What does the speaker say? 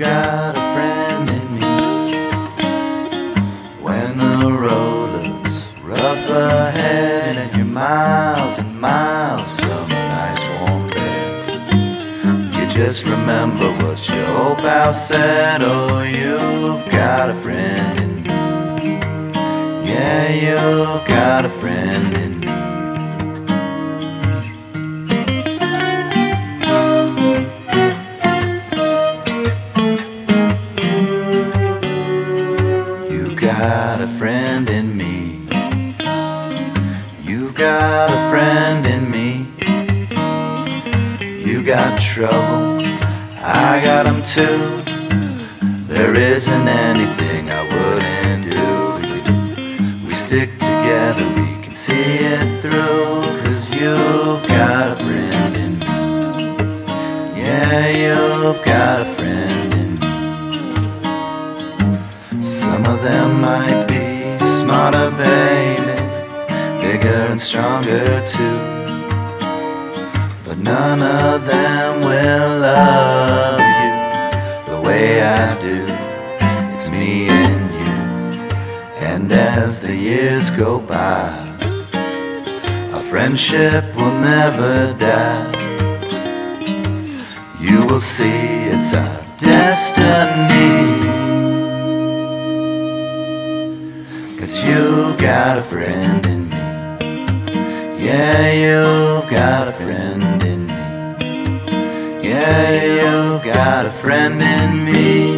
got a friend in me. When the road looks rough ahead And you're miles and miles from a nice warm bed You just remember what your old pal said. Oh, you've got a friend in me. Yeah, you've got a friend in me. Got a friend in me. You've got a friend in me. You got troubles, I got them too. There isn't anything I wouldn't do for you. We stick together, we can see it through. Cause you've got a friend in me. Yeah, you've got a friend of them might be smarter, baby, bigger and stronger too. But none of them will love you the way I do. It's me and you. And as the years go by, our friendship will never die. You will see it's our destiny. Cause you've got a friend in me. Yeah, you've got a friend in me. Yeah, you've got a friend in me.